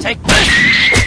Take this!